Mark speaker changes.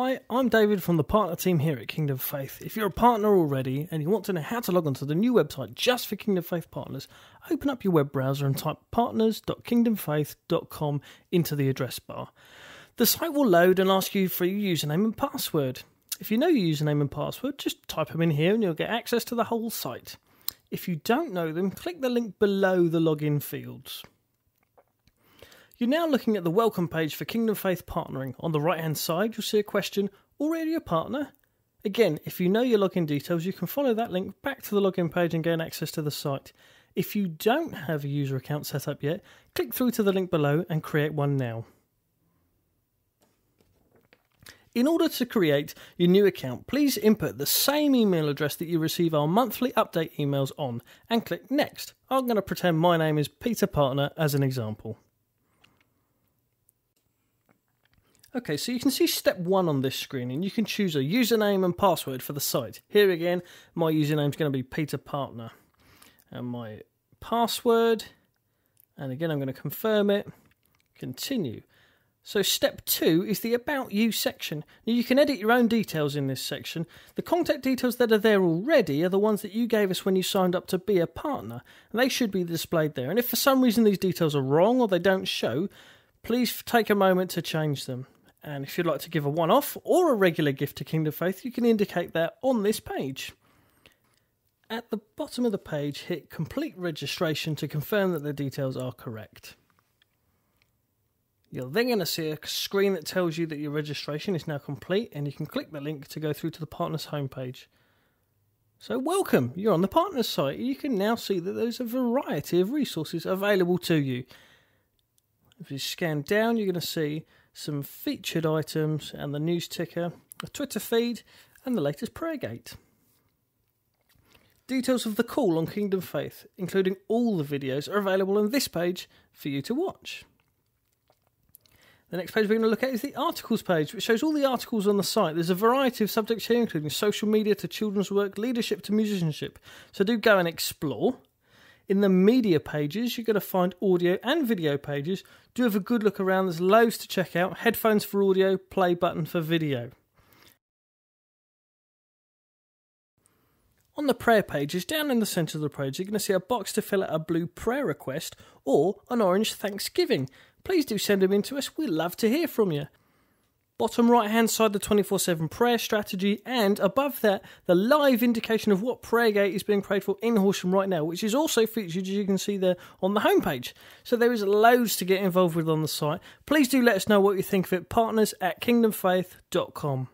Speaker 1: Hi, I'm David from the partner team here at Kingdom Faith. If you're a partner already and you want to know how to log on to the new website just for Kingdom Faith partners, open up your web browser and type partners.kingdomfaith.com into the address bar. The site will load and ask you for your username and password. If you know your username and password, just type them in here and you'll get access to the whole site. If you don't know them, click the link below the login fields. You're now looking at the welcome page for Kingdom Faith Partnering. On the right hand side, you'll see a question Already a partner? Again, if you know your login details, you can follow that link back to the login page and gain access to the site. If you don't have a user account set up yet, click through to the link below and create one now. In order to create your new account, please input the same email address that you receive our monthly update emails on and click Next. I'm going to pretend my name is Peter Partner as an example. Okay, so you can see step one on this screen, and you can choose a username and password for the site. Here again, my username is going to be Peter Partner, and my password, and again, I'm going to confirm it. Continue. So, step two is the About You section. Now, you can edit your own details in this section. The contact details that are there already are the ones that you gave us when you signed up to be a partner, and they should be displayed there. And if for some reason these details are wrong or they don't show, please take a moment to change them. And if you'd like to give a one off or a regular gift to Kingdom Faith, you can indicate that on this page. At the bottom of the page, hit complete registration to confirm that the details are correct. You're then going to see a screen that tells you that your registration is now complete, and you can click the link to go through to the partners homepage. So, welcome! You're on the partners site. You can now see that there's a variety of resources available to you. If you scan down, you're going to see some featured items and the news ticker, a Twitter feed, and the latest prayer gate. Details of the call on Kingdom Faith, including all the videos, are available on this page for you to watch. The next page we're going to look at is the articles page, which shows all the articles on the site. There's a variety of subjects here, including social media to children's work, leadership to musicianship. So do go and explore. In the media pages, you're going to find audio and video pages. Do have a good look around, there's loads to check out headphones for audio, play button for video. On the prayer pages, down in the centre of the page, you're going to see a box to fill out a blue prayer request or an orange thanksgiving. Please do send them in to us, we'd love to hear from you. Bottom right hand side, the 24 7 prayer strategy, and above that, the live indication of what prayer gate is being prayed for in Horsham right now, which is also featured, as you can see there, on the homepage. So there is loads to get involved with on the site. Please do let us know what you think of it. Partners at kingdomfaith.com.